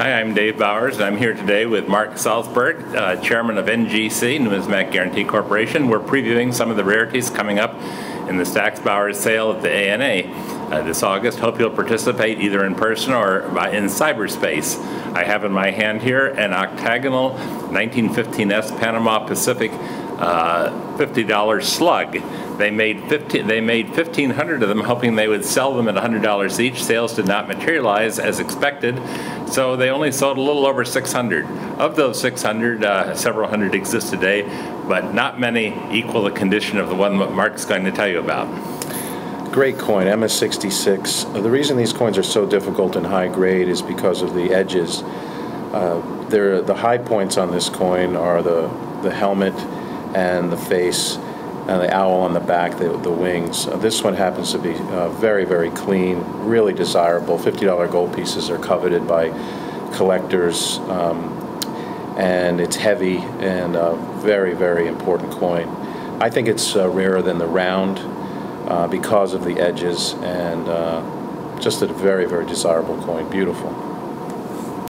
Hi, I'm Dave Bowers, and I'm here today with Mark Salzberg, uh, Chairman of NGC, Numismatic Guaranty Corporation. We're previewing some of the rarities coming up in the Stack's Bowers sale at the ANA uh, this August. Hope you'll participate either in person or by, in cyberspace. I have in my hand here an octagonal 1915S Panama Pacific uh, $50 slug. They made 15, they made 1,500 of them, hoping they would sell them at $100 each. Sales did not materialize as expected, so they only sold a little over 600. Of those 600, uh, several hundred exist today, but not many equal the condition of the one that Mark's going to tell you about. Great coin, MS66. Uh, The reason these coins are so difficult and high grade is because of the edges. Uh, the high points on this coin are the, the helmet and the face, and the owl on the back, the, the wings. Uh, this one happens to be uh, very, very clean, really desirable. $50 gold pieces are coveted by collectors, um, and it's heavy and a very, very important coin. I think it's uh, rarer than the round uh, because of the edges and uh, just a very, very desirable coin. Beautiful.